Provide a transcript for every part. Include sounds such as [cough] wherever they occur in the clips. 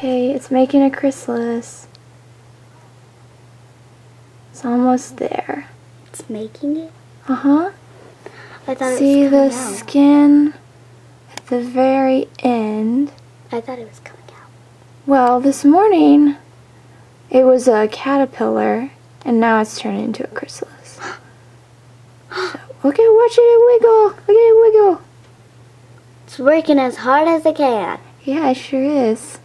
Okay, it's making a chrysalis. It's almost there. It's making it? Uh-huh. I thought See the out. skin at the very end. I thought it was coming out. Well, this morning it was a caterpillar and now it's turning into a chrysalis. [gasps] So, okay, watch it wiggle. Look at it wiggle. It's working as hard as it can. Yeah, it sure is.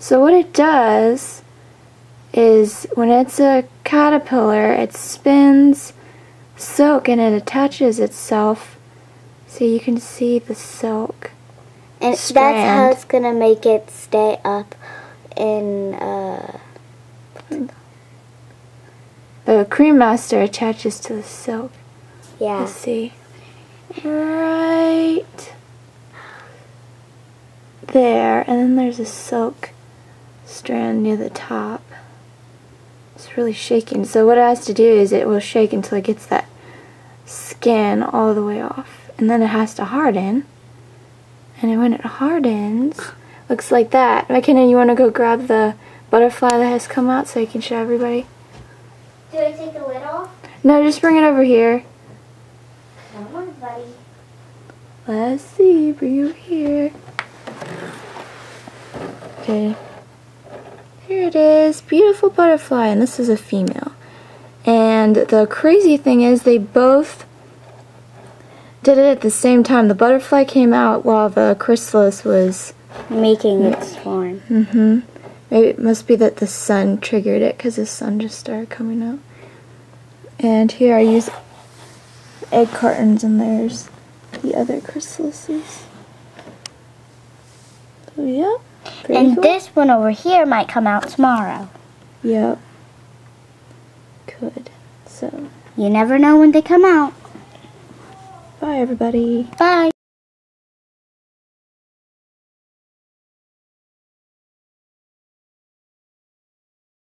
So what it does is when it's a caterpillar, it spins silk and it attaches itself so you can see the silk. And that's how it's going to make it stay up in, uh, The cremaster attaches to the silk. yeah. Let's see. Right there, and then there's a silk strand near the top. It's really shaking. So what it has to do is it will shake until it gets that skin all the way off. And then it has to harden. And when it hardens, looks like that. McKenna, you want to go grab the butterfly that has come out so you can show everybody? Do I take the lid off? No, just bring it over here. Come on, buddy. Let's see, bring you here. Okay. It is, beautiful butterfly, and this is a female. And the crazy thing is they both did it at the same time. The butterfly came out while the chrysalis was, Making its form. mm-hmm. Maybe it must be that the sun triggered it because the sun just started coming out. And here I use egg cartons and there's the other chrysalises. So yeah. Pretty And cool. this one over here might come out tomorrow. Yep. Good. So You never know when they come out. bye everybody. Bye.